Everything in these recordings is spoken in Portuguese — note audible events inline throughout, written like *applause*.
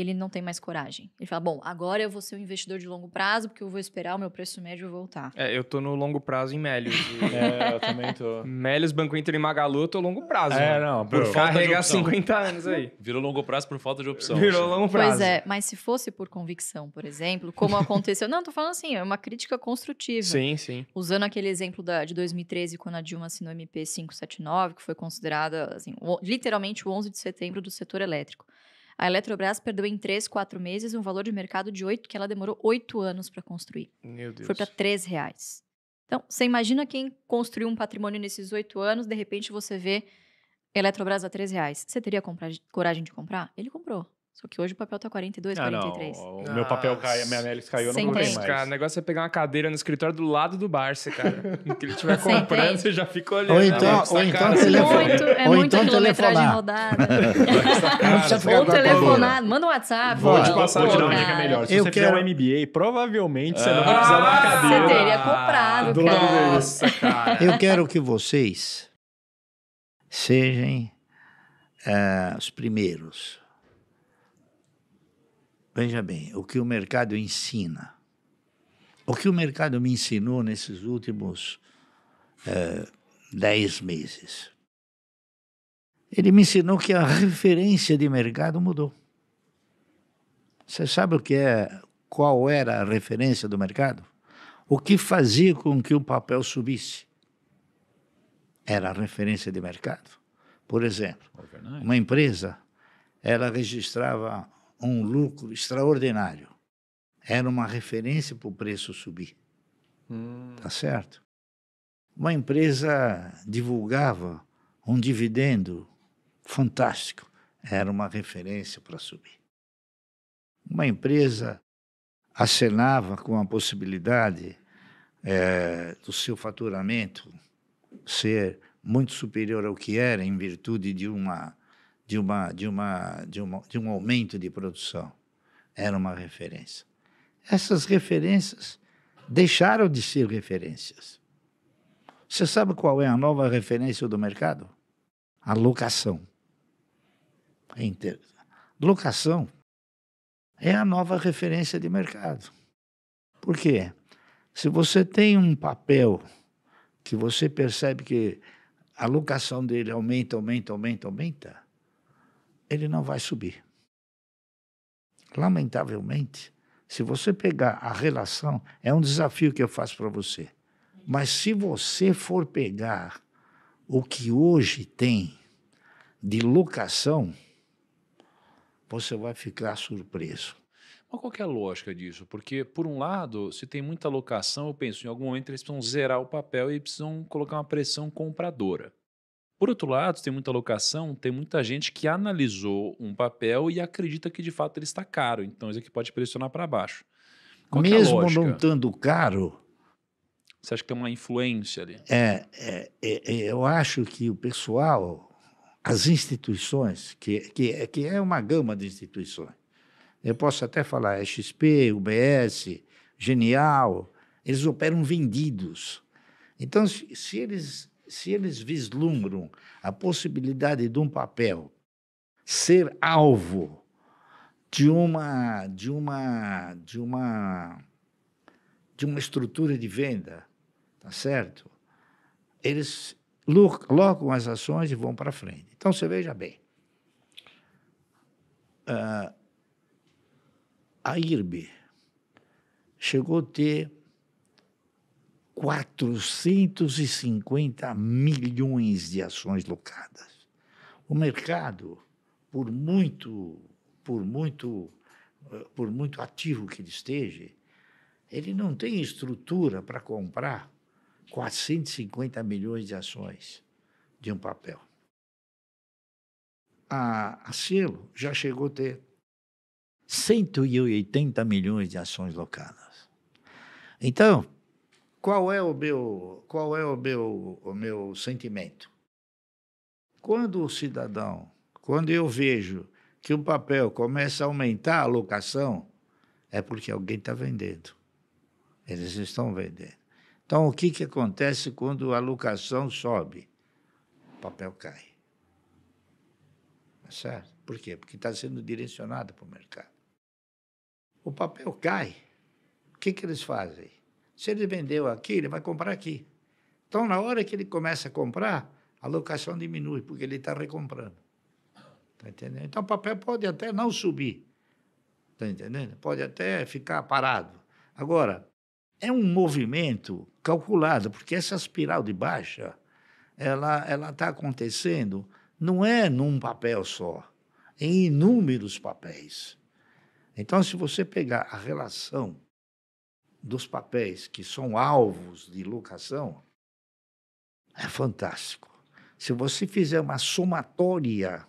ele não tem mais coragem. Ele fala: bom, agora eu vou ser um investidor de longo prazo, porque eu vou esperar o meu preço médio voltar. É, eu tô no longo prazo em Melios. *laughs* É, eu também tô. Melios, Banco Inter e Magalu, eu tô longo prazo. É, mano. não, Por bro. falta de carregar opção. 50 anos aí. *laughs* Virou longo prazo por falta de opção. Virou assim. longo prazo. Pois é, mas se fosse por convicção, por exemplo, como *laughs* aconteceu. não, tô falando assim, é uma crítica construtiva. Sim, sim. Usando aquele exemplo da, de 2013, quando a Dilma assinou o MP 579, que foi considerada, assim, o- literalmente o 11 de setembro do setor elétrico. A Eletrobras perdeu em 3, 4 meses um valor de mercado de 8, que ela demorou 8 anos para construir. Meu Deus. Foi para 3 reais. Então, você imagina quem construiu um patrimônio nesses 8 anos, de repente você vê Eletrobras a 3 reais. Você teria coragem de comprar? Ele comprou. Só que hoje o papel tá 42, Ah, não. 43. O meu papel cai, a minha Melis caiu, eu não comprei mais. Cara, o negócio é pegar uma cadeira no escritório do lado do Barça, cara. *laughs* O que ele estiver comprando, você já fica olhando. Ou né, então, mano? ou então cara- telefone. Muito, é Ou muita então quilometragem rodada. *laughs* Não Ou a telefonar, manda um WhatsApp. Vou te passar, vou te dar uma dica melhor. Se Eu você fizer quero- um MBA, provavelmente você não Ah, vai precisar da cadeira. Você teria comprado, do lado cara. Nossa, cara. Eu quero que vocês sejam eh, os primeiros. Veja bem, o que o mercado ensina. O que o mercado me ensinou nesses últimos eh, dez meses. Ele me ensinou que a referência de mercado mudou. Você sabe o que é, qual era a referência do mercado? O que fazia com que o papel subisse? Era a referência de mercado. Por exemplo, Overnight. uma empresa, ela registrava um lucro extraordinário. Era uma referência para o preço subir. Tá certo? Uma empresa divulgava um dividendo fantástico. Era uma referência para subir. Uma empresa acenava com a possibilidade eh, do seu faturamento ser muito superior ao que era em virtude de uma de uma de uma de, uma, de um aumento de produção. Era uma referência. Essas referências deixaram de ser referências. Você sabe qual é a nova referência do mercado? A locação. É locação é a nova referência de mercado. Por quê? Se você tem um papel que você percebe que a locação dele aumenta, aumenta, aumenta, aumenta, ele não vai subir. Lamentavelmente, se você pegar a relação, é um desafio que eu faço para você. Mas se você for pegar o que hoje tem de locação, você vai ficar surpreso. Mas qual é a lógica disso? Porque, por um lado, se tem muita locação, eu penso, em algum momento eles precisam zerar o papel e precisam colocar uma pressão compradora. Por outro lado, tem muita locação, tem muita gente que analisou um papel e acredita que de fato ele está caro. Então, isso aqui pode pressionar para baixo. Qual é Mesmo lógica? não estando caro, Você acha que tem uma influência ali? É, é, é, é, eu acho que o pessoal, as instituições, que, que, é- que é uma gama de instituições, eu posso até falar, é XP, UBS, Genial, eles operam vendidos. Então, se, se eles, se eles vislumbram a possibilidade de um papel ser alvo de uma, de uma, de uma, de uma estrutura de venda, tá certo? Eles lo- colocam as ações e vão para frente. Então, você veja bem. ah, a IRB chegou a ter 450 milhões de ações locadas. O mercado, por muito, por muito, por muito ativo que ele esteja, ele não tem estrutura para comprar 450 milhões de ações de um papel. A, a Cielo já chegou a ter 180 milhões de ações locadas. Então, qual é o meu, qual é o meu, o meu sentimento? Quando o cidadão, quando eu vejo que o papel começa a aumentar a alocação, é porque alguém está vendendo. Eles estão vendendo. Então, o que, que acontece quando a alocação sobe? O papel cai. Tá certo? Por quê? Porque está sendo direcionado para o mercado. O papel cai. O que, que eles fazem? Se ele vendeu aqui, ele vai comprar aqui. Então, na hora que ele começa a comprar, a locação diminui, porque ele está recomprando. Está entendendo? Então, o papel pode até não subir. Está entendendo? Pode até ficar parado. Agora, é um movimento calculado, porque essa espiral de baixa, ela ela está acontecendo não é num papel só, é em inúmeros papéis. Então, se você pegar a relação dos papéis que são alvos de locação, é fantástico. Se você fizer uma somatória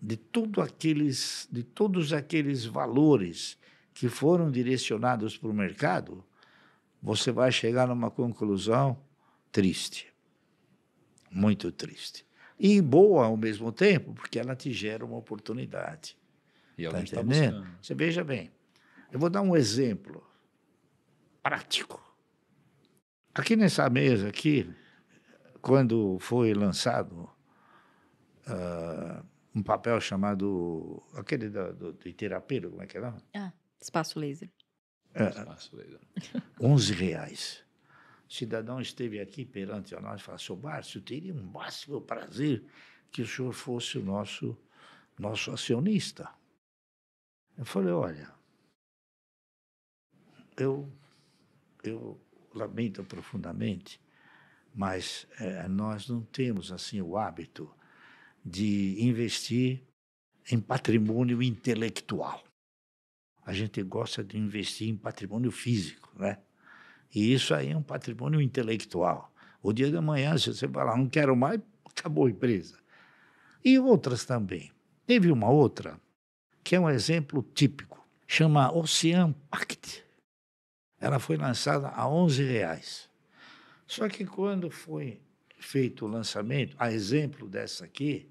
de tudo aqueles, de todos aqueles valores que foram direcionados para o mercado, você vai chegar numa conclusão triste, muito triste. E boa ao mesmo tempo, porque ela te gera uma oportunidade. E Tá tá entendendo? buscando. Você veja bem. Eu vou dar um exemplo prático. Aqui nessa mesa aqui, quando foi lançado ah, um papel chamado aquele do, do, do como é que é? Não? Espaço laser. Espaço laser. *laughs* 11 reais. O cidadão esteve aqui perante a nós e falou, seu Márcio, teria um máximo prazer que o senhor fosse o nosso, nosso acionista. Eu falei, olha, eu, eu lamento profundamente, mas eh, nós não temos assim o hábito de investir em patrimônio intelectual. A gente gosta de investir em patrimônio físico, né? E isso aí é um patrimônio intelectual. O dia da manhã, se você falar, não quero mais, *laughs* acabou a empresa. E outras também. Teve uma outra, que é um exemplo típico, chama Ocean Pact. Ela foi lançada a 11 reais. Só que quando foi feito o lançamento, a exemplo dessa aqui,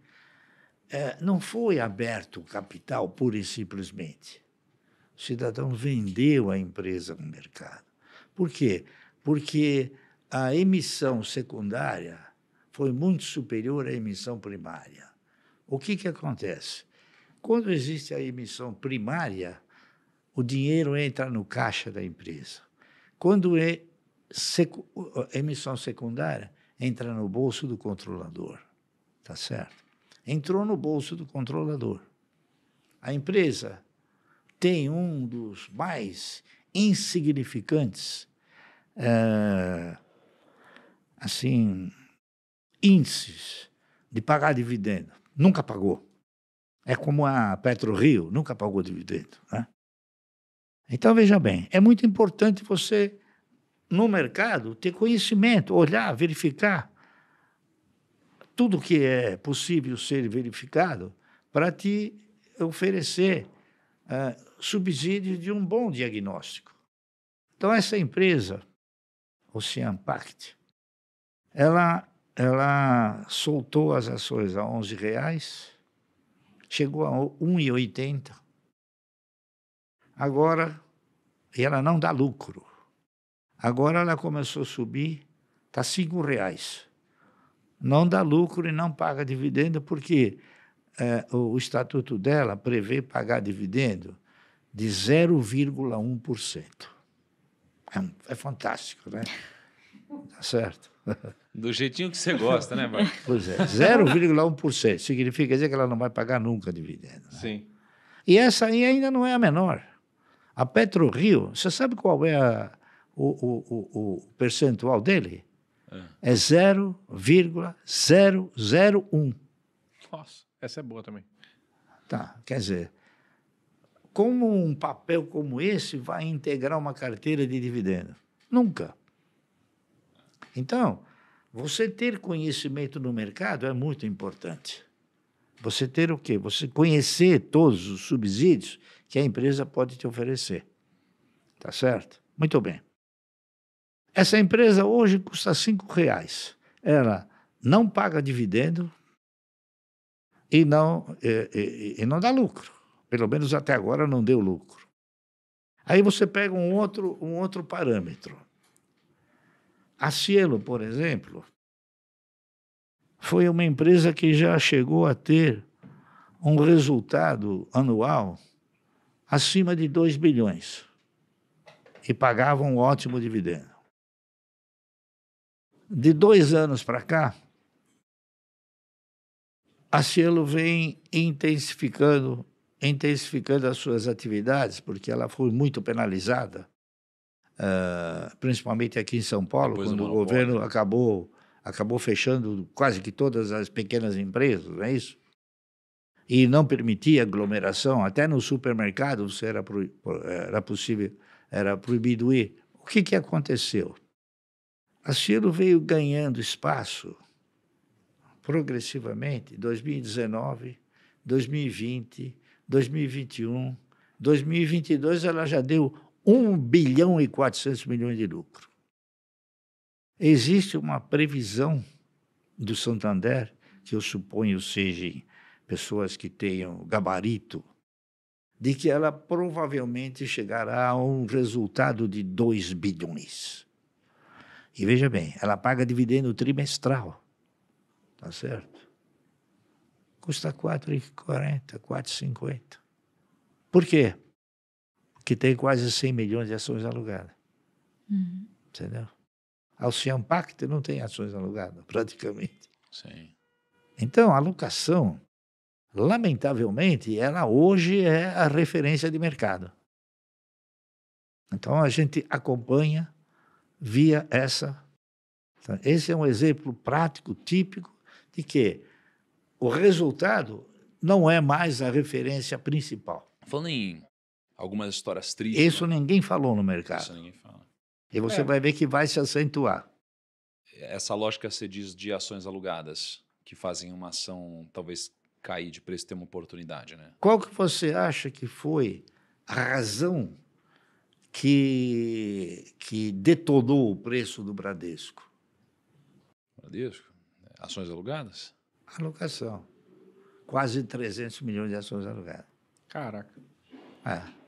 eh, não foi aberto o capital pura e simplesmente. O cidadão vendeu a empresa no mercado. Por quê? Porque a emissão secundária foi muito superior à emissão primária. O que, que acontece? Quando existe a emissão primária, o dinheiro entra no caixa da empresa. Quando é secu- emissão secundária, entra no bolso do controlador. Tá certo? Entrou no bolso do controlador. A empresa tem um dos mais insignificantes eh, assim índices de pagar dividendo. Nunca pagou. É como a PetroRio, nunca pagou dividendo. Né? Então, veja bem, é muito importante você, no mercado, ter conhecimento, olhar, verificar tudo que é possível ser verificado para te oferecer eh, subsídio de um bom diagnóstico. Então, essa empresa, Ocean Pact, ela, ela soltou as ações a 11 reais, chegou a 1,80. Agora, e ela não dá lucro. Agora ela começou a subir, está 5 reais. Não dá lucro e não paga dividendo, porque o, o estatuto dela prevê pagar dividendo de 0,1%. É, um- é fantástico, né? Tá certo? *laughs* Do jeitinho que você gosta, né, Marcos? Pois é, 0,1%. Significa dizer que ela não vai pagar nunca dividendo. né? Sim. E essa aí ainda não é a menor. A PetroRio, você sabe qual é a- o, o- o- o percentual dele? É 0,001. Nossa, essa é boa também. Tá, quer dizer, como um papel como esse vai integrar uma carteira de dividendo? Nunca. Então, você ter conhecimento no mercado é muito importante. Você ter o quê? Você conhecer todos os subsídios que a empresa pode te oferecer. Tá certo? Muito bem. Essa empresa hoje custa cinco reais. Ela não paga dividendo e não, e, e- e não dá lucro. Pelo menos até agora não deu lucro. Aí você pega um outro, um outro parâmetro. A Cielo, por exemplo, foi uma empresa que já chegou a ter um resultado anual acima de 2 bilhões e pagava um ótimo dividendo. De dois anos para cá, a Cielo vem intensificando, intensificando as suas atividades, porque ela foi muito penalizada, uh, principalmente aqui em São Paulo, Depois quando o governo acabou, acabou fechando quase que todas as pequenas empresas, não é isso? E não permitia aglomeração, até no supermercado você era, era possível, era proibido ir. O que, que aconteceu? A Cielo veio ganhando espaço progressivamente, 2019, 2020, 2021, 2022 ela já deu 1 bilhão e 400 milhões de lucro. Existe uma previsão do Santander, que eu suponho sejam pessoas que tenham gabarito, de que ela provavelmente chegará a um resultado de 2 bilhões. E veja bem, ela paga dividendo trimestral. Tá certo? Custa R$ 4,40, R$ 4,50. Por quê? Porque tem quase 100 milhões de ações alugadas. Uhum. Entendeu? A Ocean Pact não tem ações alugadas, praticamente. Sim. Então, a alocação, lamentavelmente, ela hoje é a referência de mercado. Então, a gente acompanha via essa. Então, esse é um exemplo prático, típico de que o resultado não é mais a referência principal. Falando em algumas histórias tristes. Isso né? ninguém falou no mercado. Isso ninguém fala. E você é. vai ver que vai se acentuar. Essa lógica você diz de ações alugadas, que fazem uma ação talvez cair de preço ter uma oportunidade, né? Qual que você acha que foi a razão que, que detonou o preço do Bradesco? Bradesco? Ações alugadas? Alocação. Quase 300 milhões de ações alugadas. Caraca. É.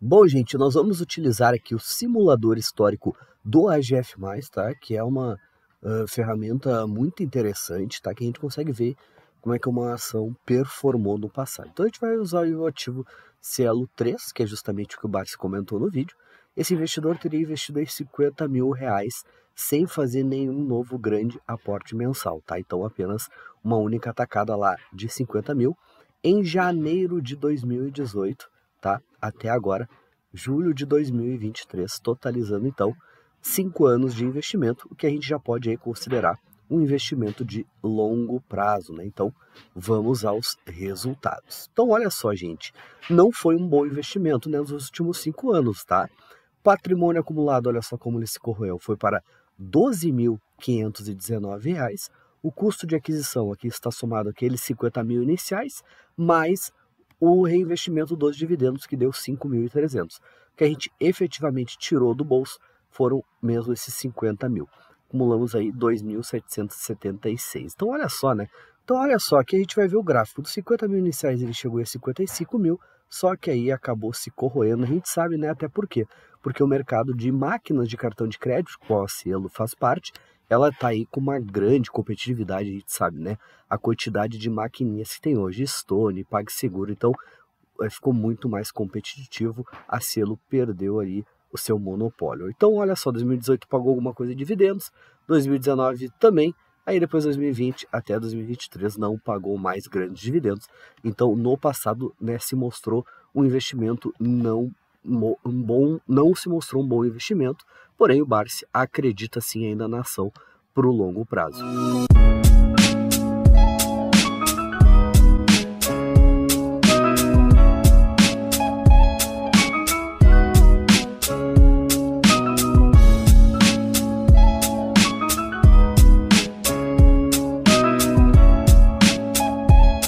Bom, gente, nós vamos utilizar aqui o simulador histórico do AGF+, tá? Que é uma uh, ferramenta muito interessante, tá? Que a gente consegue ver como é que uma ação performou no passado. Então a gente vai usar o ativo Cielo 3, que é justamente o que o Barsi comentou no vídeo. Esse investidor teria investido aí 50 mil reais sem fazer nenhum novo grande aporte mensal, tá? Então apenas uma única atacada lá de 50 mil em janeiro de 2018, tá? Até agora, julho de 2023, totalizando então cinco anos de investimento, o que a gente já pode aí considerar um investimento de longo prazo, né? Então, vamos aos resultados. Então, olha só, gente, não foi um bom investimento né, nos últimos cinco anos, tá? Patrimônio acumulado, olha só como ele se corroeu, foi para 12.519 reais. O custo de aquisição aqui está somado aqueles 50 mil iniciais, mais o reinvestimento dos dividendos, que deu 5.300. O que a gente efetivamente tirou do bolso foram mesmo esses 50 mil. Acumulamos aí 2.776. Então, olha só, né? Então, olha só, aqui a gente vai ver o gráfico. Dos 50 mil iniciais, ele chegou a 55 mil, só que aí acabou se corroendo. A gente sabe, né? Até por quê? Porque o mercado de máquinas de cartão de crédito, qual a Cielo faz parte, ela está aí com uma grande competitividade, a gente sabe, né? A quantidade de maquininhas que tem hoje, Stone, PagSeguro, então é, ficou muito mais competitivo, a Cielo perdeu aí o seu monopólio. Então, olha só, 2018 pagou alguma coisa de dividendos, 2019 também, aí depois 2020 até 2023 não pagou mais grandes dividendos. Então, no passado, né, se mostrou um investimento não um bom, não se mostrou um bom investimento, porém o Barsi acredita sim ainda na ação para o longo prazo.